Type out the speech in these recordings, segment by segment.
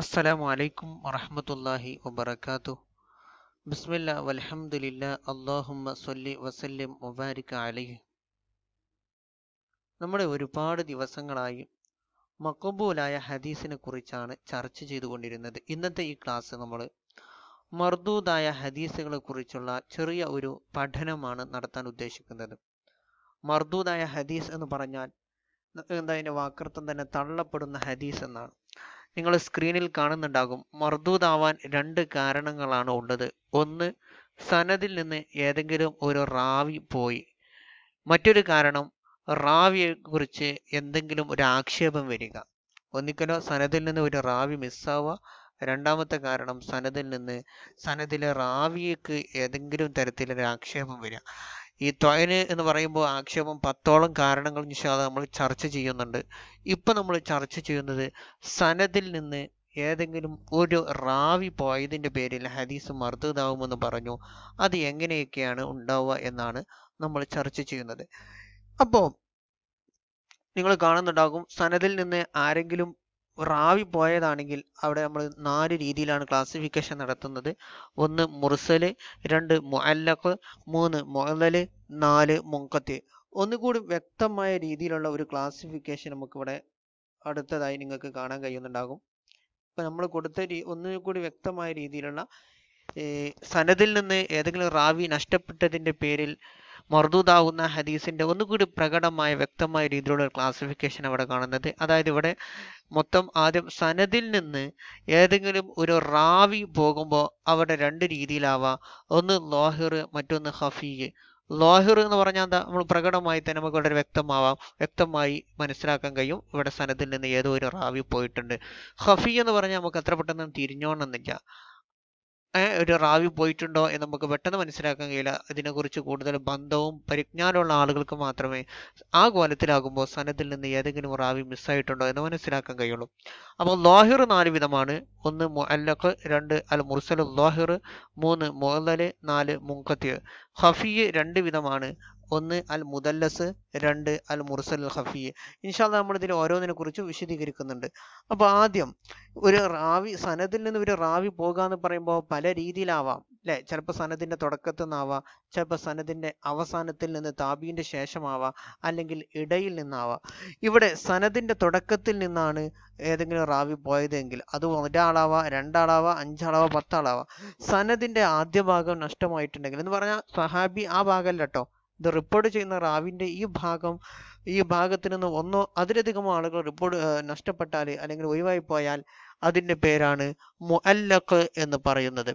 അസ്സലാമു അലൈക്കും വറഹമത്തല്ലാഹി വബർക്കാത്തു ബിസ്മില്ല വലഹമുല്ല അള്ളാഹുമ്മ സൊല്ലി വസല്ലിം മുബാരിക്ക അലൈഹി. നമ്മുടെ ഒരുപാട് ദിവസങ്ങളായി മക്കബൂലായ ഹദീസിനെ കുറിച്ചാണ് ചർച്ച ചെയ്തുകൊണ്ടിരുന്നത്. ഇന്നത്തെ ഈ ക്ലാസ് നമ്മൾ മർദൂദായ ഹദീസുകളെ കുറിച്ചുള്ള ചെറിയ ഒരു പഠനമാണ് നടത്താൻ ഉദ്ദേശിക്കുന്നത്. മർദൂദായ ഹദീസ് എന്ന് പറഞ്ഞാൽ എന്താ അതിന്റെ വാക്കർത്ഥം തന്നെ തള്ളപ്പെടുന്ന ഹദീസ് എന്നാണ്. നിങ്ങൾ സ്ക്രീനിൽ കാണുന്നുണ്ടാകും മർദൂദാവാൻ രണ്ട് കാരണങ്ങളാണ് ഉള്ളത്. ഒന്ന് സനദിൽ നിന്ന് ഏതെങ്കിലും ഒരു റാവി പോയി. മറ്റൊരു കാരണം റാവിയെ കുറിച്ച് എന്തെങ്കിലും ഒരു ആക്ഷേപം വരിക. ഒന്നിക്കലോ സനദിൽ നിന്ന് ഒരു റാവി മിസ്സാവുക രണ്ടാമത്തെ കാരണം സനദിൽ നിന്ന് സനദിലെ റാവിയക്ക് ഏതെങ്കിലും തരത്തിലൊരു ആക്ഷേപം വരിക. ഈ ത്വയന് എന്ന് പറയുമ്പോൾ ആക്ഷേപം പത്തോളം കാരണങ്ങൾ നിഷാദ് നമ്മൾ ചർച്ച ചെയ്യുന്നുണ്ട്. ഇപ്പം നമ്മൾ ചർച്ച ചെയ്യുന്നത് സനദിൽ നിന്ന് ഏതെങ്കിലും ഒരു റാവി പോയതിന്റെ പേരിൽ ഹദീസ് മർദ്ദതാവുമെന്ന് പറഞ്ഞു. അത് എങ്ങനെയൊക്കെയാണ് ഉണ്ടാവുക എന്നാണ് നമ്മൾ ചർച്ച ചെയ്യുന്നത്. അപ്പോൾ നിങ്ങൾ കാണുന്നുണ്ടാകും സനദിൽ നിന്ന് ആരെങ്കിലും റാവി പോയതാണെങ്കിൽ അവിടെ നമ്മൾ നാല് രീതിയിലാണ് ക്ലാസിഫിക്കേഷൻ നടത്തുന്നത്. ഒന്ന് മുർസൽ രണ്ട് മുഅല്ലഖ് മൂന്ന് മുഅല്ലൽ നാല് മുങ്കത്ത് ഒന്നുകൂടി വ്യക്തമായ രീതിയിലുള്ള ഒരു ക്ലാസിഫിക്കേഷൻ നമുക്കിവിടെ അടുത്തതായി നിങ്ങൾക്ക് കാണാൻ കഴിയുന്നുണ്ടാകും. ഇപ്പം നമ്മൾ കൊടുത്ത രീ ഒന്നുകൂടി വ്യക്തമായ രീതിയിലുള്ള സനദിൽ നിന്ന് ഏതെങ്കിലും റാവി നഷ്ടപ്പെട്ടതിന്റെ പേരിൽ മർദൂദാവുന്ന ഹദീസിന്റെ ഒന്നുകൂടി പ്രകടമായ വ്യക്തമായ രീതിയിലുള്ള ക്ലാസിഫിക്കേഷൻ അവിടെ കാണുന്നത്. അതായത് ഇവിടെ മൊത്തം ആദ്യം സനദിൽ നിന്ന് ഏതെങ്കിലും ഒരു റാവി പോകുമ്പോൾ അവിടെ രണ്ട് രീതിയിലാവാം. ഒന്ന് ലോഹിർ മറ്റൊന്ന് ഹഫീ ലോഹിർ എന്ന് പറഞ്ഞാൽ എന്താ? നമ്മൾ പ്രകടമായി തന്നെ നമുക്ക് വളരെ വ്യക്തമാവാം. വ്യക്തമായി മനസ്സിലാക്കാൻ കഴിയും ഇവിടെ സനദിൽ നിന്ന് ഏതോ ഒരു റാവി പോയിട്ടുണ്ട്. ഹഫി എന്ന് പറഞ്ഞാൽ നമുക്ക് അത്ര പെട്ടെന്ന് തിരിഞ്ഞോണമെന്നില്ല ഒരു റാവി പോയിട്ടുണ്ടോ എന്ന് നമുക്ക് പെട്ടെന്ന് മനസ്സിലാക്കാൻ കഴിയില്ല. ഇതിനെക്കുറിച്ച് കൂടുതൽ ബന്ധവും പരിജ്ഞാനമുള്ള ആളുകൾക്ക് മാത്രമേ ആ കോലത്തിലാകുമ്പോൾ സനത്തിൽ നിന്ന് ഏതെങ്കിലും റാവി മിസ്സായിട്ടുണ്ടോ എന്ന് മനസ്സിലാക്കാൻ കഴിയുള്ളൂ. അപ്പോൾ ലോഹിർ നാല് വിധമാണ്. ഒന്ന് മുഅല്ലഖ് രണ്ട് അൽ മുർസലു ലോഹിർ മൂന്ന് മുഅല്ലല് നാല് മുങ്കത്ത് ഹഫിയ് രണ്ട് വിധമാണ്. ഒന്ന് അൽ മുദല്ലസ് രണ്ട് അൽ മുർസൽ ഹഫി നമ്മൾ ഇതിൽ ഓരോന്നിനെ കുറിച്ച് വിശദീകരിക്കുന്നുണ്ട്. അപ്പോൾ ആദ്യം ഒരു റാവി സനദിൽ നിന്ന് ഒരു റാവി പോകുക എന്ന് പറയുമ്പോൾ പല രീതിയിലാവാം അല്ലെ ചിലപ്പോൾ സനദിന്റെ തുടക്കത്തിൽ നിന്നാവാം ചിലപ്പോൾ സനദിന്റെ അവസാനത്തിൽ നിന്ന് താബീന്റെ ശേഷമാവാം അല്ലെങ്കിൽ ഇടയിൽ നിന്നാവാം. ഇവിടെ സനദിന്റെ തുടക്കത്തിൽ നിന്നാണ് ഏതെങ്കിലും റാവി പോയതെങ്കിൽ അത് ഒരാളാവാ രണ്ടാളാവാ അഞ്ചാളാവാ പത്താളാവാ. സനദിന്റെ ആദ്യ ഭാഗം നഷ്ടമായിട്ടുണ്ടെങ്കിൽ എന്ന് പറഞ്ഞാൽ സഹാബി ആ ഭാഗമല്ല ഇത് റിപ്പോർട്ട് ചെയ്യുന്ന റാവിന്റെ ഈ ഭാഗം ഈ ഭാഗത്ത് നിന്ന് ഒന്നോ അതിലധികം ആളുകൾ റിപ്പോർട്ട് നഷ്ടപ്പെട്ടാൽ അല്ലെങ്കിൽ ഒഴിവായി പോയാൽ അതിന്റെ പേരാണ് മുഅല്ലഖ് എന്ന് പറയുന്നത്.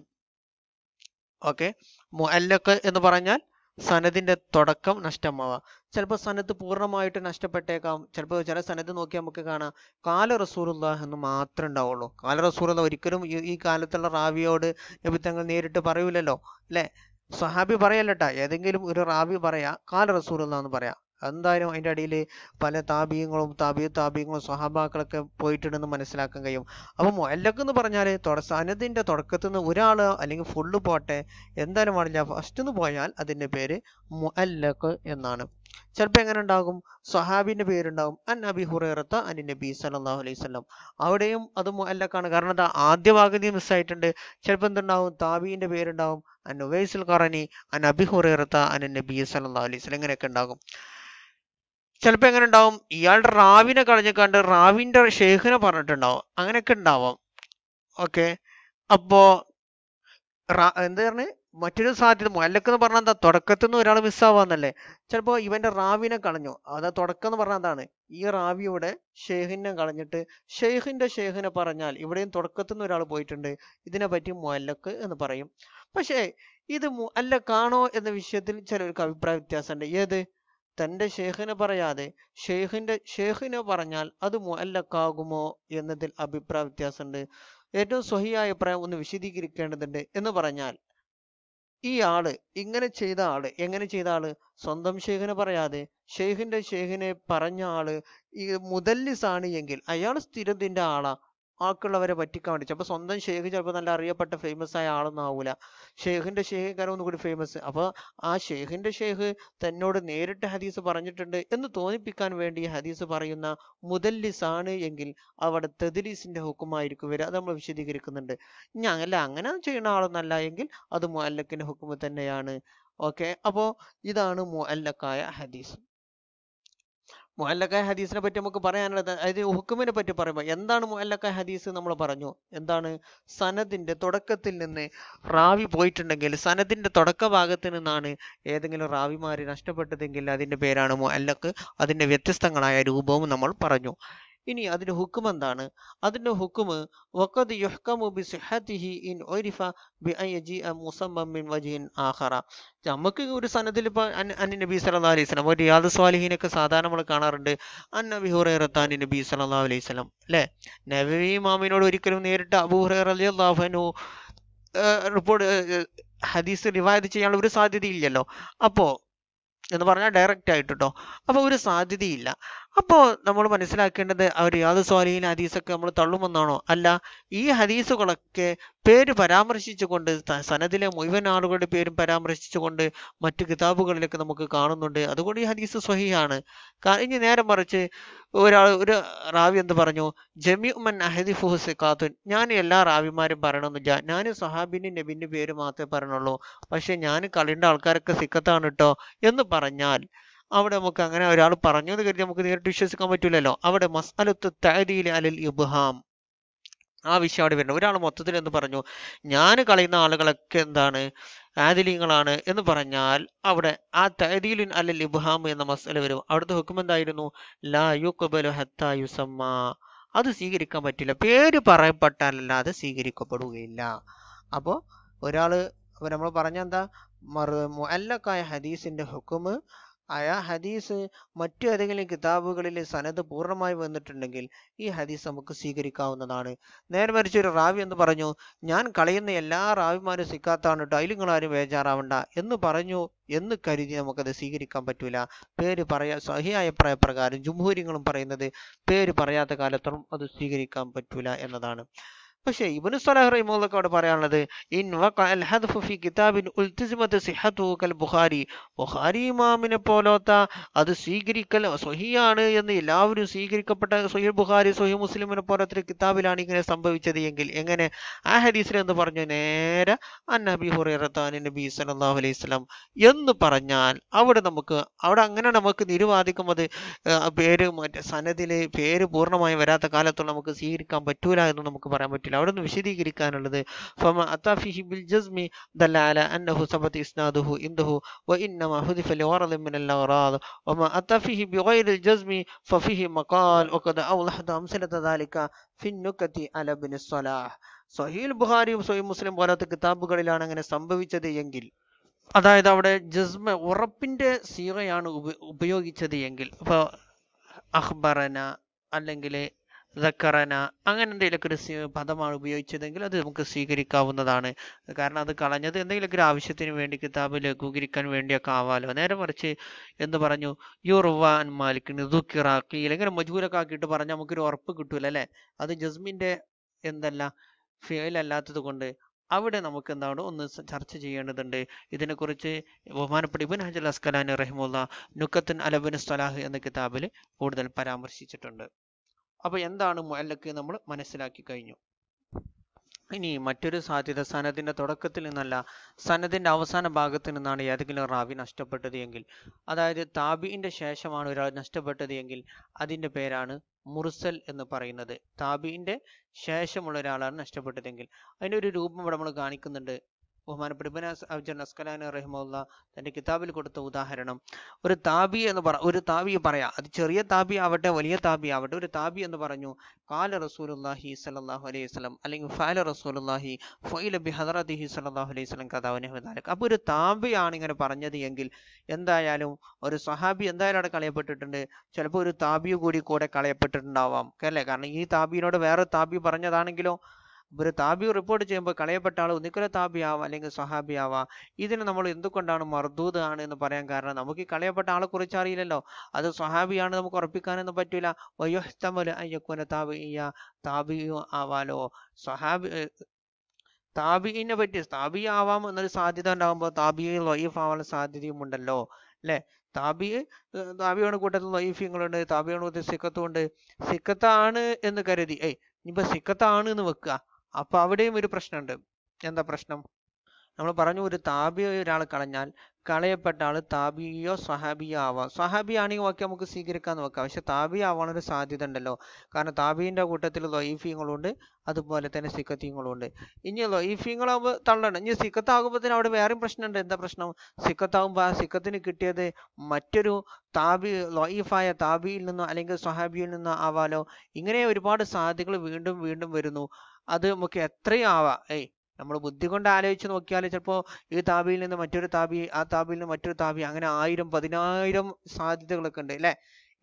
ഓക്കെ? മുഅല്ലഖ് എന്ന് പറഞ്ഞാൽ സനദിന്റെ തുടക്കം നഷ്ടമാവാം. ചിലപ്പോൾ സനത്ത് പൂർണമായിട്ട് നഷ്ടപ്പെട്ടേക്കാം. ചിലപ്പോൾ ചില സനത്ത് നോക്കി നമുക്ക് കാണാം കാല റസൂറുള്ള എന്ന് മാത്രമേ ഉണ്ടാവുള്ളൂ. കാല റസൂറുള്ള ഒരിക്കലും ഈ കാലത്തുള്ള റാവിയോട് നബിത്തങ്ങൾ നേരിട്ട് പറയൂലല്ലോ അല്ലേ? സഹാബി പറയല്ലട്ട. ഏതെങ്കിലും ഒരു റാബി പറയാ കാല റസൂൽ എന്ന് പറയാം. എന്തായാലും അതിന്റെ അടിയിൽ പല താപീയങ്ങളും താപീയ താപീയങ്ങളും സഹാബാക്കളൊക്കെ പോയിട്ടുണ്ടെന്ന് മനസ്സിലാക്കാൻ കഴിയും. അപ്പോൾ മൊല്ലക്ക് എന്ന് പറഞ്ഞാൽ സനതിന്റെ തുടക്കത്തിൽ നിന്ന് ഒരാൾ അല്ലെങ്കിൽ ഫുള്ള് പോട്ടെ എന്തായാലും പാടില്ല. ഫസ്റ്റ് നിന്ന് പോയാൽ അതിന്റെ പേര് മൊയല്ലക്ക് എന്നാണ്. ചിലപ്പോൾ എങ്ങനെ ഉണ്ടാകും? സഹാബിന്റെ പേരുണ്ടാകും. അൻ നബി ഹുറേറത്ത അൻ നബി സല്ലല്ലാഹു അലൈഹി വസല്ലം. അവിടെയും അത് മുഅല്ലക്കാണ് കാരണം അത് ആദ്യ ഭാഗതി മിസ്സായിട്ടുണ്ട്. ചിലപ്പോൾ എന്തുണ്ടാവും? താബീന്റെ പേരുണ്ടാവും. അൻ ഉവൈസുൽ ഖറനി അൻ അബി ഹുറേറത്ത അൻ നബി സല്ലല്ലാഹു അലൈഹി വസല്ലം ഇങ്ങനെയൊക്കെ ഉണ്ടാകും. ചിലപ്പോൾ എങ്ങനെ ഉണ്ടാവും? ഇയാളുടെ റാവിനെ കളഞ്ഞിക്കാണ്ട് റാവിന്റെ ഷെയ്ഖിനെ പറഞ്ഞിട്ടുണ്ടാവും. അങ്ങനെയൊക്കെ ഉണ്ടാവാം. ഓക്കെ. അപ്പോ എന്താ പറഞ്ഞ്? മറ്റൊരു സാധ്യത മുല്ലക്ക് എന്ന് പറഞ്ഞാൽ എന്താ? തുടക്കത്തിൽ നിന്ന് ഒരാൾ മിസ്സാവാന്നല്ലേ ചിലപ്പോൾ ഇവന്റെ റാവിനെ കളഞ്ഞു. അതാ തുടക്കം എന്ന് പറഞ്ഞാൽ എന്താണ്? ഈ റാവിയുടെ ഷെയ്ഖിനെ കളഞ്ഞിട്ട് ഷെയ്ഖിന്റെ ഷെയ്ഖിനെ പറഞ്ഞാൽ ഇവിടെയും തുടക്കത്തിൽ നിന്ന് ഒരാൾ പോയിട്ടുണ്ട്. ഇതിനെ പറ്റി മുല്ലക്ക് എന്ന് പറയും. പക്ഷേ ഇത് മുല്ലക്കാണോ എന്ന വിഷയത്തിൽ ചിലർക്ക് അഭിപ്രായ വ്യത്യാസമുണ്ട്. ഏത്? തന്റെ ഷെയ്ഖിനെ പറയാതെ ഷെയ്ഖിന്റെ ഷെയ്ഖിനെ പറഞ്ഞാൽ അത് മുല്ലക്കാകുമോ എന്നതിൽ അഭിപ്രായ വ്യത്യാസമുണ്ട്. ഏറ്റവും സ്വഹിയായ അഭിപ്രായം ഒന്ന് വിശദീകരിക്കേണ്ടതുണ്ട് എന്ന് പറഞ്ഞാൽ ഈ ആൾ ഇങ്ങനെ ചെയ്ത ആൾ എങ്ങനെ ചെയ്ത ആൾ? സ്വന്തം ഷെയ്ഖിനെ പറയാതെ. ഷെയ്ഖിന്റെ ഷെയ്ഖിനെ പറഞ്ഞ ആൾ ഈ മുദല്ലിസ് ആണ് എങ്കിൽ അയാൾ സ്ഥിരത്തിന്റെ ആളാ. ബാക്കിയുള്ളവരെ പറ്റിക്കാൻ വേണ്ടി. ചിലപ്പോൾ സ്വന്തം ഷെയ്ഖ് ചിലപ്പോൾ നല്ല അറിയപ്പെട്ട ഫേമസ് ആയ ആളൊന്നും ആവൂല ഷെയ്ഖിന്റെ ഷെയ്ഖ് ഒന്നും കൂടി ഫേമസ് അപ്പോൾ ആ ഷെയ്ഖിന്റെ ഷെയ്ഖ് തന്നോട് നേരിട്ട് ഹദീസ് പറഞ്ഞിട്ടുണ്ട് എന്ന് തോന്നിപ്പിക്കാൻ വേണ്ടി ഹദീസ് പറയുന്ന മുതല്ലിസാണ് എങ്കിൽ അവിടെ തെദിലീസിന്റെ ഹുക്കുമായിരിക്കും വരിക. അത് നമ്മൾ വിശദീകരിക്കുന്നുണ്ട്. അല്ല അങ്ങനെ ചെയ്യുന്ന ആളൊന്നല്ല എങ്കിൽ അത് മുഅല്ലക്കിന്റെ ഹുക്കുമ് തന്നെയാണ്. ഓക്കെ? അപ്പോൾ ഇതാണ് മുഅല്ലക്കായ ഹദീസ്. മുഅല്ലക്കായ ഹദീസിനെ പറ്റി നമുക്ക് പറയാനുള്ളത് അതായത് ഹുക്കുമിനെ പറ്റി പറയുമ്പോൾ എന്താണ് മുഹല്ലക്കായ ഹദീസ് നമ്മൾ പറഞ്ഞു? എന്താണ്? സനദിന്റെ തുടക്കത്തിൽ നിന്ന് റാവി പോയിട്ടുണ്ടെങ്കിൽ സനദിന്റെ തുടക്ക ഭാഗത്ത് നിന്നാണ് ഏതെങ്കിലും റാവിമാർ നഷ്ടപ്പെട്ടതെങ്കിൽ അതിന്റെ പേരാണ് മുഹല്ലക്ക് അതിന്റെ വ്യത്യസ്തങ്ങളായ രൂപവും നമ്മൾ പറഞ്ഞു. ഇനി അതിന്റെ ഹുക്കും എന്താണ്? അതിന്റെ ഹുക്കുമ് വഖദ് യുഹ്കമു ബി സിഹത്തിഹി ഇൻ ഉരിഫ ബിഅൻ അ മുസമ്മം മിൻ വജീൻ ആഖറ. നമുക്ക് ഒരു സനദിൽ ഇപ്പൊ അൻ നബി സല്ലല്ലാഹു അലൈഹി വസല്ലം ഒരു റിയാദ് സ്വാലിഹീനൊക്കെ സാധാരണ നമ്മൾ കാണാറുണ്ട്. അൻ നബി ഹുറൈറ അൻ നബി സല്ലല്ലാഹു അലൈഹി വസല്ലം അല്ലേ? നബി ഇമാമിനോട് ഒരിക്കലും നേരിട്ട് അബൂ ഹുറൈറ റളിയല്ലാഹു അൻഹു റിപ്പോർട്ട് ഹദീസ് റിവായത് ചെയ്യാനുള്ള ഒരു സാധ്യതയില്ലല്ലോ. അപ്പോ എന്ന് പറഞ്ഞാൽ ഡയറക്റ്റ് ആയിട്ട് കേട്ടോ അപ്പോൾ ഒരു സാധ്യതയില്ല. അപ്പോൾ നമ്മൾ മനസ്സിലാക്കേണ്ടത് ആ റിയാദ് സ്വാലിഹിൻ ഹദീസൊക്കെ നമ്മൾ തള്ളുമെന്നാണോ? അല്ല ഈ ഹദീസുകളൊക്കെ പേര് പരാമർശിച്ചുകൊണ്ട് സനദിലെ മുഴുവൻ ആളുകളുടെ പേരും പരാമർശിച്ചുകൊണ്ട് മറ്റു കിതാബുകളിലൊക്കെ നമുക്ക് കാണുന്നുണ്ട്. അതുകൊണ്ട് ഈ ഹദീസ് സ്വഹിയാണ് കാ- ഇനി നേരെ മറിച്ച് ഒരാൾ ഒരു റാവി എന്ന് പറഞ്ഞു? ജമിഉമൻ അഹദിഫുഹു സിഖാത്തുൻ. ഞാൻ എല്ലാ റാവിമാരും പറയണമെന്നില്ല ഞാൻ സഹാബിന്റെ നബിന്റെ പേര് മാത്രമേ പറയണുള്ളൂ പക്ഷേ ഞാൻ കളിയുടെ ആൾക്കാരൊക്കെ സിക്കത്താണ് കേട്ടോ എന്ന് പറഞ്ഞാൽ അവിടെ നമുക്ക് അങ്ങനെ ഒരാൾ പറഞ്ഞു എന്ന് കരുതി നമുക്ക് നേരിട്ട് വിശ്വസിക്കാൻ പറ്റില്ലല്ലോ അവിടെ മസ്അലത്ത് തഅദീൽ അലൽ ഇബ്ഹാം. ആ വിഷയം അവിടെ വരുന്നത് ഒരാൾ മൊത്തത്തിൽ എന്ന് പറഞ്ഞു? ഞാൻ കളയുന്ന ആളുകളൊക്കെ എന്താണ്? ആദിലീങ്ങളാണ്. എന്ന് പറഞ്ഞാൽ അവിടെ ആ തഅദീലുൻ അലൽ ഇബ്ഹാം എന്ന മസ്അല വരും. അവിടുത്തെ ഹുക്കും എന്തായിരുന്നു? ലാ യുഖബലു ഹത്താ യുസമ്മ. അത് സ്വീകരിക്കാൻ പറ്റില്ല. പേര് പറയപ്പെട്ടാലല്ലാതെ സ്വീകരിക്കപ്പെടുകയില്ല. അപ്പോൾ അപ്പൊ നമ്മൾ പറഞ്ഞ എന്താ? മുഅല്ലക്കായ ഹദീസിന്റെ ഹുക്കുമ് ആ ഹദീസ് മറ്റു ഏതെങ്കിലും കിതാബുകളിൽ സനത് പൂർണമായി വന്നിട്ടുണ്ടെങ്കിൽ ഈ ഹദീസ് നമുക്ക് സ്വീകരിക്കാവുന്നതാണ്. നേരെ മറിച്ച് ഒരു റാവി എന്ന് പറഞ്ഞു ഞാൻ കളയുന്ന എല്ലാ റാവിമാരും സിക്കാത്താണ് കേട്ടോ അതിൽ നിങ്ങളാരും ബേജാറാവണ്ട എന്ന് പറഞ്ഞു എന്ന് കരുതി നമുക്കത് സ്വീകരിക്കാൻ പറ്റൂല. പേര് പറയാ സഹിയായ പ്രകാരം ജുംഹൂരിങ്ങളും പറയുന്നത് പേര് പറയാത്ത കാലത്തോളം അത് സ്വീകരിക്കാൻ പറ്റൂല എന്നതാണ്. പക്ഷേ ഇബ്നു സലാഹ് റഹിമുള്ളക്ക് അവിടെ പറയാനുള്ളത് ഇൻ ഫി കിതാബിൻ ഉൽത്തിസിമത്ത് സിഹത്തു കൽ ബുഖാരി. ബുഖാരി ഇമാമിനെ പോലോത്ത അത് സ്വീകരിക്കൽ സൊഹിയാണ് എന്ന് എല്ലാവരും സ്വീകരിക്കപ്പെട്ട സ്വഹീഹ് ബുഖാരി സ്വഹീഹ് മുസ്ലിമിനെ പോലത്തെ കിതാബിലാണ് ഇങ്ങനെ സംഭവിച്ചത് എങ്കിൽ എങ്ങനെ? ആ ഹദീസിൽ എന്ന് പറഞ്ഞു? നേരെ അന്നബി ഹുറൈറത്താൻ നബി സല്ലല്ലാഹു അലൈഹി വസല്ലം എന്ന് പറഞ്ഞാൽ അവിടെ നമുക്ക് അവിടെ അങ്ങനെ നമുക്ക് നിരുവാദിക്കും അത് പേര് മറ്റേ സനദിൽ പേര് പൂർണമായി വരാത്ത കാലത്തോളം നമുക്ക് സ്വീകരിക്കാൻ പറ്റൂല എന്ന് നമുക്ക് പറയാൻ പറ്റില്ല. അവിടെ നിന്ന് വിശദീകരിക്കാനുള്ളത് ഫമ അത്താഫിഹി ബിൽ ജസ്മി ദല്ല അല അന്നഹു സബത ഇസ്നാദുഹു ഇൻദഹു وإنما حذف لغرض من الأغراض وما أتى فيه بغير الجزم ففيه مقال وقد أوضحت أمثلة ذلك في النكت على ابن الصلاح സഹീൽ ബുഖാരിയും സഹീൽ മുസ്ലിം പോലത്തെ കിതാബുകളിലാണ് അങ്ങനെ സംഭവിച്ചത് എങ്കിൽ അതായത് അവിടെ ജസ്മ ഉറപ്പിന്റെ സീറയാണ് ഉപ- ഉപയോഗിച്ചത് എങ്കിൽ ഇപ്പോൾ അഖ്ബറന അല്ലെങ്കിൽ ദക്കറന അങ്ങനെ എന്തെങ്കിലുമൊക്കെ ഒരു പദമാണ് ഉപയോഗിച്ചതെങ്കിൽ അത് നമുക്ക് സ്വീകരിക്കാവുന്നതാണ്. കാരണം അത് കളഞ്ഞത് എന്തെങ്കിലുമൊക്കെ ഒരു ആവശ്യത്തിന് വേണ്ടി കിതാബ് ലഘൂകരിക്കാൻ വേണ്ടിയൊക്കെ ആവാലോ. നേരെ മറിച്ച് എന്ന് പറഞ്ഞു യുറുവാൻ മാലിക്കിന് ദുഃഖിറാക്കി അല്ലെങ്കിൽ മജൂരൊക്കെ ആക്കിയിട്ട് പറഞ്ഞാൽ നമുക്കൊരു ഉറപ്പ് കിട്ടൂല അല്ലേ? അത് ജസ്മിന്റെ എന്തല്ല ഫെയിൽ അല്ലാത്തത് കൊണ്ട് അവിടെ നമുക്ക് എന്താണ് ഒന്ന് ചർച്ച ചെയ്യേണ്ടതുണ്ട്. ഇതിനെക്കുറിച്ച് ബഹുമാനപ്പെട്ട ഇബിൻ ഹജൽ അസ്കലാനി റഹിമുള്ള നുക്കത്തുൻ അലബിൻ സലാഹ് എന്ന കിതാബിൽ കൂടുതൽ പരാമർശിച്ചിട്ടുണ്ട്. അപ്പോൾ എന്താണ് മുഅല്ലക്ക് നമ്മൾ മനസ്സിലാക്കി കഴിഞ്ഞു. ഇനി മറ്റൊരു സാധ്യത സനദിന്റെ തുടക്കത്തിൽ നിന്നല്ല സനദിന്റെ അവസാന ഭാഗത്ത് നിന്നാണ് ഏതെങ്കിലും റാവി നഷ്ടപ്പെട്ടത് എങ്കിൽ അതായത് താബിന്റെ ശേഷമാണ് ഒരാൾ നഷ്ടപ്പെട്ടത് എങ്കിൽ അതിന്റെ പേരാണ് മുർസൽ എന്ന് പറയുന്നത്. താബിന്റെ ശേഷമുള്ള ഒരാളാണ് നഷ്ടപ്പെട്ടതെങ്കിൽ അതിന്റെ ഒരു രൂപം ഇവിടെ നമ്മൾ കാണിക്കുന്നുണ്ട്. ബഹുമാനപ്പെട്ട ഇബ്നു അബ്ജർ നസ്കലാന റഹിമുള്ള തന്റെ കിതാബിൽ കൊടുത്ത ഉദാഹരണം. ഒരു താബി എന്ന് പറ ഒരു താബി പറയാം. അത് ചെറിയ താബി ആവട്ടെ വലിയ താബി ആവട്ടെ ഒരു താബി എന്ന് പറഞ്ഞു. കാല റസൂലുള്ളാഹി സ്വല്ലല്ലാഹു അലൈഹി വസല്ലം അല്ലെങ്കിൽ ഫാല റസൂലുള്ളാഹി ഫൈല ബി ഹദറതിഹി സ്വല്ലല്ലാഹു അലൈഹി വസല്ലം കഥാവിനെ ദാലിക്. അപ്പോൾ ഒരു താബിയാണ് ഇങ്ങനെ പറഞ്ഞത് എങ്കിൽ എന്തായാലും ഒരു സഹാബി എന്തായാലും അവിടെ കളയപ്പെട്ടിട്ടുണ്ട്. ചിലപ്പോൾ ഒരു താബി കൂടി കൂടെ കളയപ്പെട്ടിട്ടുണ്ടാവാം. അല്ലേ? കാരണം ഈ താബിയിനോട് വേറെ താബി പറഞ്ഞതാണെങ്കിലോ ഒരു താബി റിപ്പോർട്ട് ചെയ്യുമ്പോൾ കളയപ്പെട്ട ആൾ ഒന്നിക്കൊരു ആവാം അല്ലെങ്കിൽ സഹാബി ആവാം ഇതിന് നമ്മൾ എന്തുകൊണ്ടാണ് മർദൂദ് ആണ് എന്ന് പറയാൻ കാരണം നമുക്ക് ഈ കളയപ്പെട്ട ആളെ കുറിച്ച് അറിയില്ലല്ലോ. അത് സ്വഹാബിയാണ് നമുക്ക് ഉറപ്പിക്കാനൊന്നും പറ്റൂല. വയോഹ്തമൽ അയ്യക്കുന താബിയ താബിയോ ആവാലോ. സ്വഹാബി താബിയിനെ പറ്റി താബി ആവാം എന്നൊരു സാധ്യത ഉണ്ടാകുമ്പോൾ താബിയിൽ വൈഫ് ആവാനുള്ള സാധ്യതയും ഉണ്ടല്ലോ അല്ലെ താബി താബിയുടെ കൂട്ടത്തിൽ വൈഫ്യങ്ങളുണ്ട് താബിയുടെ കൂട്ടത്തിൽ സിക്കത്തും ഉണ്ട് സിക്കത്താണ് എന്ന് കരുതി. ഏയ് ഇനിയിപ്പോ സിക്കത്താണ് എന്ന് വെക്കുക. അപ്പൊ അവിടെയും ഒരു പ്രശ്നമുണ്ട്. എന്താ പ്രശ്നം? നമ്മൾ പറഞ്ഞു ഒരു താബി ഒരാൾ കളഞ്ഞാൽ കളയപ്പെട്ട ആൾ താബിയോ സഹാബിയോ ആവാം. സഹാബി ആണെങ്കിൽ ഒക്കെ നമുക്ക് സ്വീകരിക്കാന്ന് നോക്കാം പക്ഷെ താബി ആവാനൊരു സാധ്യത ഉണ്ടല്ലോ. കാരണം താബീന്റെ കൂട്ടത്തിൽ ലൊയ്ഫീങ്ങളുണ്ട് അതുപോലെ തന്നെ സിക്കത്തീങ്ങളുണ്ട് ഇനി ലൊയ്ഫീങ്ങളാകുമ്പോൾ തള്ളണം. ഇനി സിക്കത്താകുമ്പോൾ അവിടെ വേറെയും പ്രശ്നമുണ്ട്. എന്താ പ്രശ്നം? സിക്കത്താകുമ്പോൾ ആ സിക്കത്തിന് കിട്ടിയത് മറ്റൊരു താബി ലൊയ്ഫായ താബിയിൽ നിന്നോ അല്ലെങ്കിൽ സ്വഹാബിയിൽ നിന്നോ ആവാലോ. ഇങ്ങനെ ഒരുപാട് സാധ്യതകൾ വീണ്ടും വീണ്ടും വരുന്നു. അത് നമുക്ക് എത്രയും ആവാം. ഏയ് നമ്മൾ ബുദ്ധി കൊണ്ട് ആലോചിച്ച് നോക്കിയാൽ ചിലപ്പോൾ ഈ താപിയിൽ നിന്ന് മറ്റൊരു താപി ആ താപിയിൽ നിന്ന് മറ്റൊരു താപി അങ്ങനെ ആയിരം പതിനായിരം സാധ്യതകളൊക്കെ ഉണ്ട് അല്ലേ?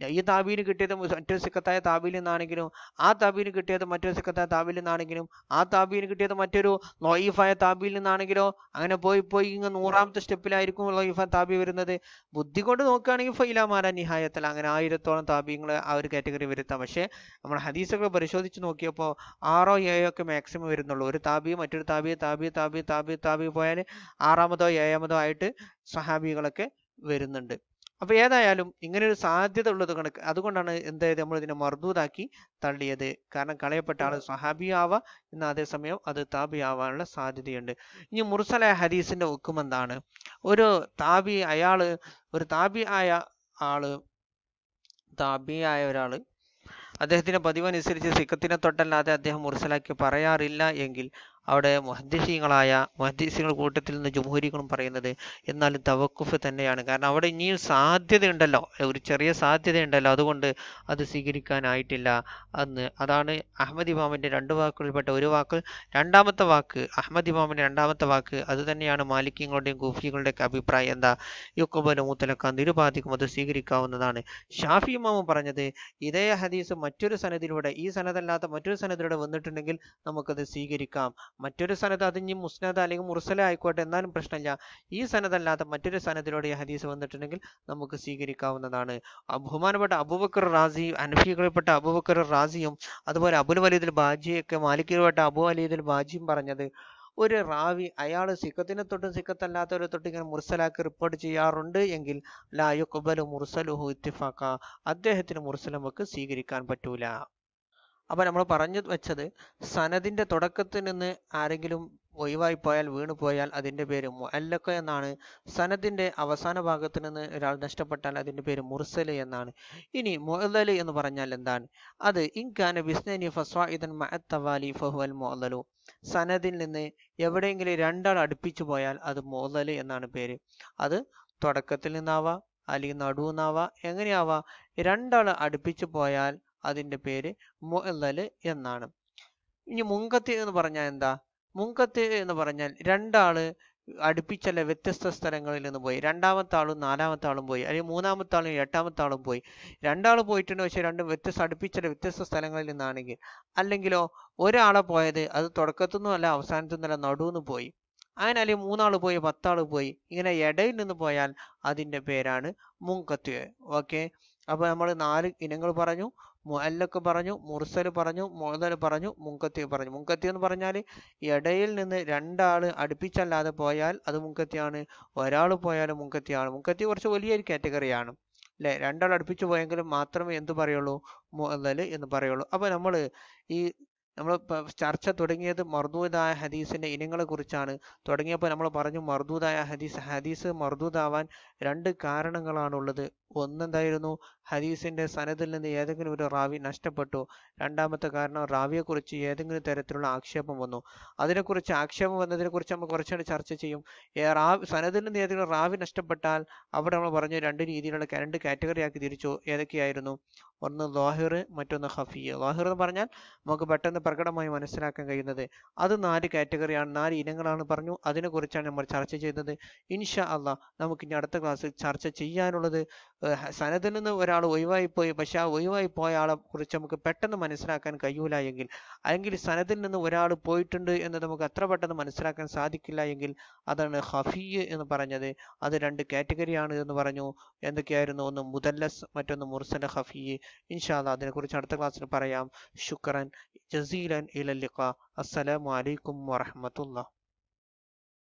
ഈ താബീന് കിട്ടിയത് മറ്റൊരു സിക്കത്തായ താബീലിൽ നിന്നാണെങ്കിലും ആ താബീന് കിട്ടിയത് മറ്റൊരു സിക്കത്തായ താബീലിൽ നിന്നാണെങ്കിലും ആ താബീന് കിട്ടിയത് മറ്റൊരു നോയിഫായ താബീൽ നിന്നാണെങ്കിലോ അങ്ങനെ പോയി പോയി ഇങ്ങ് നൂറാമത്തെ സ്റ്റെപ്പിലായിരിക്കും ലൊയ്ഫായ താബി വരുന്നത്. ബുദ്ധി കൊണ്ട് നോക്കുകയാണെങ്കിൽ ഫൈലാമാര നിഹായത്തിൽ. അങ്ങനെ ആയിരത്തോളം താബീങ്ങൾ ആ ഒരു കാറ്റഗറി വരുത്താം. പക്ഷേ നമ്മൾ ഹദീസുകൾ പരിശോധിച്ച് നോക്കിയപ്പോൾ ആറോ ഏഴോ ഒക്കെ മാക്സിമം വരുന്നുള്ളൂ. ഒരു താബി മറ്റൊരു താബി താബി താബി താബി താബി പോയാൽ ആറാമതോ ഏഴാമതോ ആയിട്ട് സഹാബികളൊക്കെ വരുന്നുണ്ട്. അപ്പൊ ഏതായാലും ഇങ്ങനെ ഒരു സാധ്യത ഉള്ളത് കണക്ക് അതുകൊണ്ടാണ് എന്തായത് നമ്മൾ ഇതിനെ മർദൂതാക്കി തള്ളിയത്. കാരണം കളയപ്പെട്ട ആൾ സഹാബി ആവാം എന്നാൽ അതേസമയം അത് താബി ആവാനുള്ള സാധ്യതയുണ്ട്. ഇനി മുർസല ഹദീസിന്റെ ഹുക്കും എന്താണ്? ഒരു താബി അയാൾ ഒരു താബി ആയ ആൾ താബി ആയ ഒരാൾ അദ്ദേഹത്തിന്റെ പതിവനുസരിച്ച് സിക്കത്തിനെ തൊട്ടല്ലാതെ അദ്ദേഹം മുർസലാക്കി പറയാറില്ല എങ്കിൽ അവിടെ മുഹദ്ദിസീങ്ങളായ മുഹദ്ദിസീങ്ങൾ കൂട്ടത്തിൽ നിന്ന് ജുംഹൂരികളും പറയുന്നത് എന്നാലും തവക്കുഫ് തന്നെയാണ്. കാരണം അവിടെ ഇനിയും സാധ്യതയുണ്ടല്ലോ. ഒരു ചെറിയ സാധ്യതയുണ്ടല്ലോ. അതുകൊണ്ട് അത് സ്വീകരിക്കാനായിട്ടില്ല. എന്ന് അതാണ് അഹമ്മദ് ഇമാമിന്റെ രണ്ട് വാക്കുകളിൽപ്പെട്ട ഒരു വാക്ക്. രണ്ടാമത്തെ വാക്ക് അഹമ്മദ് ഇമാമിന്റെ രണ്ടാമത്തെ വാക്ക് അത് തന്നെയാണ് മാലിക്യങ്ങളുടെയും ഗൂഫികളുടെയൊക്കെ അഭിപ്രായം. എന്താ? യുക്കബല മുത്തലക്ക നിരുപാധിക്കും അത് സ്വീകരിക്കാവുന്നതാണ്. ഷാഫി ഇമാമ് പറഞ്ഞത് ഇതേ ഹദീസ് മറ്റൊരു സനദിലൂടെ ഈ സനദല്ലാത്ത മറ്റൊരു സനദിലൂടെ വന്നിട്ടുണ്ടെങ്കിൽ നമുക്കത് സ്വീകരിക്കാം. മറ്റൊരു സനത് അത് ഇനി മുസ്നദ് അല്ലെങ്കിൽ മുർസല ആയിക്കോട്ടെ എന്നാലും പ്രശ്നമില്ല. ഈ സനദല്ലാത്ത മറ്റൊരു സനദിലൂടെ ഈ ഹദീസ് വന്നിട്ടുണ്ടെങ്കിൽ നമുക്ക് സ്വീകരിക്കാവുന്നതാണ്. ബഹുമാനപ്പെട്ട അബൂബക്കർ റാസി അനഫികളിൽപ്പെട്ട അബൂബക്കർ റാസിയും അതുപോലെ അബുൽ വലീദുൽ ബാജിയൊക്കെ മാലിക്കിൽപ്പെട്ട അബു അലീദുൽ ബാജിയും പറഞ്ഞത് ഒരു റാവി അയാൾ സിഖത്തിനെ തൊട്ടും സിഖത്തല്ലാത്തവരെ തൊട്ടും ഇങ്ങനെ മുർസലാക്കി റിപ്പോർട്ട് ചെയ്യാറുണ്ട് എങ്കിൽ ലായുക്കുബലു മുർസലുഹു ഇത്തിഫാക്ക അദ്ദേഹത്തിന് മുർസൽ നമുക്ക് സ്വീകരിക്കാൻ പറ്റൂല. അപ്പൊ നമ്മൾ പറഞ്ഞു വെച്ചത് സനദിന്റെ തുടക്കത്തിൽ നിന്ന് ആരെങ്കിലും ഒഴിവായി പോയാൽ വീണു പോയാൽ അതിന്റെ പേര് മുഅല്ലക്ക എന്നാണ്. സനദിന്റെ അവസാന ഭാഗത്ത് നിന്ന് ഒരാൾ നഷ്ടപ്പെട്ടാൽ അതിന്റെ പേര് മുർസൽ എന്നാണ്. ഇനി മുഅല്ലല് എന്ന് പറഞ്ഞാൽ എന്താണ്? അത് ഇൻകാന ബിസ്നനി ഫസ്വാഇദൻ മഅത്തവാലി ഫഹുൽ മുഅല്ലലു. സനദിൽ നിന്ന് എവിടെയെങ്കിലും രണ്ടാൾ അടുപ്പിച്ചു പോയാൽ അത് മുഅല്ലല് എന്നാണ് പേര്. അത് തുടക്കത്തിൽ നിന്നാവാം അല്ലെങ്കിൽ നടുവെന്നാവാം എങ്ങനെയാവാം? രണ്ടാൾ അടുപ്പിച്ചു പോയാൽ അതിന്റെ പേര് മുഹല്ലൽ എന്നാണ്. ഇനി മുങ്കത്ത് എന്ന് പറഞ്ഞാൽ എന്താ? മുങ്കത്ത് എന്ന് പറഞ്ഞാൽ രണ്ടാൾ അടുപ്പിച്ചല്ല വ്യത്യസ്ത സ്ഥലങ്ങളിൽ നിന്ന് പോയി. രണ്ടാമത്തെ ആളും നാലാമത്തെ ആളും പോയി. അല്ലെങ്കിൽ മൂന്നാമത്തെ ആളും എട്ടാമത്തെ ആളും പോയി. രണ്ടാൾ പോയിട്ടുണ്ട് പക്ഷെ രണ്ടും വ്യത്യസ്ത അടുപ്പിച്ചല്ല വ്യത്യസ്ത സ്ഥലങ്ങളിൽ നിന്നാണെങ്കിൽ. അല്ലെങ്കിലോ ഒരാളെ പോയത് അത് തുടക്കത്തു നിന്നും അല്ല അവസാനത്തു നിന്നല്ല നടുവെന്ന് പോയി. അങ്ങനെ അല്ലെങ്കിൽ മൂന്നാൾ പോയി പത്താൾ പോയി. ഇങ്ങനെ ഇടയിൽ നിന്ന് പോയാൽ അതിന്റെ പേരാണ് മുങ്കത്ത്. ഓക്കെ? അപ്പൊ നമ്മൾ നാല് ഇനങ്ങൾ പറഞ്ഞു മുഅല്ലക്ക് പറഞ്ഞു മുർസൽ പറഞ്ഞു മുതൽ പറഞ്ഞു മുങ്കത്തി പറഞ്ഞു. മുങ്കത്തി എന്ന് പറഞ്ഞാൽ ഇടയിൽ നിന്ന് രണ്ടാൾ അടുപ്പിച്ചല്ലാതെ പോയാൽ അത് മുങ്കത്തിയാണ് ഒരാൾ പോയാലും മുങ്കത്തിയാണ് മുങ്കത്തി കുറച്ച് വലിയൊരു കാറ്റഗറിയാണ് അല്ലെ രണ്ടാൾ അടുപ്പിച്ച് പോയെങ്കിലും മാത്രമേ എന്ത് പറയുള്ളൂ? മുതൽ എന്ന് പറയുള്ളൂ. അപ്പോൾ നമ്മൾ ഈ നമ്മൾ ചർച്ച തുടങ്ങിയത് മർദൂദായ ഹദീസിന്റെ ഇനങ്ങളെ കുറിച്ചാണ്. തുടങ്ങിയപ്പോൾ നമ്മൾ പറഞ്ഞു മർദൂദായ ഹദീസ് ഹദീസ് മർദൂദാവാൻ രണ്ട് കാരണങ്ങളാണുള്ളത്. ഒന്നെന്തായിരുന്നു? ഹദീസിന്റെ സനതിൽ നിന്ന് ഏതെങ്കിലും ഒരു റാവി നഷ്ടപ്പെട്ടു. രണ്ടാമത്തെ കാരണം റാവിയെക്കുറിച്ച് ഏതെങ്കിലും തരത്തിലുള്ള ആക്ഷേപം വന്നു. അതിനെക്കുറിച്ച് ആക്ഷേപം വന്നതിനെ കുറിച്ച് നമ്മൾ കുറച്ചുകൂടി ചർച്ച ചെയ്യും. റാവി സനദിൽ നിന്ന് ഏതെങ്കിലും റാവി നഷ്ടപ്പെട്ടാൽ അവിടെ നമ്മൾ പറഞ്ഞു രണ്ട് രീതിയിലുള്ള രണ്ട് കാറ്റഗറി ആക്കി തിരിച്ചു. ഏതൊക്കെയായിരുന്നു? ഒന്ന് ലോഹിർ മറ്റൊന്ന് ഹഫിയ ലോഹിർ എന്ന് പറഞ്ഞാൽ നമുക്ക് പെട്ടെന്ന് പ്രകടമായി മനസ്സിലാക്കാൻ കഴിയുന്നത്. അത് നാല് കാറ്റഗറിയാണ് നാല് ഇനങ്ങളാണ് പറഞ്ഞു. അതിനെക്കുറിച്ചാണ് നമ്മൾ ചർച്ച ചെയ്തത്. ഇൻഷാ അള്ളാഹ് നമുക്കിനി അടുത്ത ക്ലാസ്സിൽ ചർച്ച ചെയ്യാനുള്ളത്. സനദിൽ നിന്ന് ഒരാൾ ഒഴിവായി പോയി പക്ഷെ ആ ഒഴിവായി പോയ ആളെ കുറിച്ച് നമുക്ക് പെട്ടെന്ന് മനസ്സിലാക്കാൻ കഴിയൂല എങ്കിൽ അല്ലെങ്കിൽ സനദിൽ നിന്ന് ഒരാൾ പോയിട്ടുണ്ട് എന്ന് നമുക്ക് അത്ര പെട്ടെന്ന് മനസ്സിലാക്കാൻ സാധിക്കില്ല എങ്കിൽ അതാണ് ഹഫീയ് എന്ന് പറഞ്ഞത്. അത് രണ്ട് കാറ്റഗറിയാണ് എന്ന് പറഞ്ഞു. എന്തൊക്കെയായിരുന്നു? ഒന്ന് മുദല്ലസ് മറ്റൊന്ന് മുർസല ഹഫീയ് ഇൻഷാല്ല അതിനെക്കുറിച്ച് അടുത്ത ക്ലാസ്സിൽ പറയാം. ശുക്രൻ ജസീലൻ ഇലല്ലിഖ അസ്സലാമു അലൈക്കും വറഹ്മത്തുള്ളാഹി.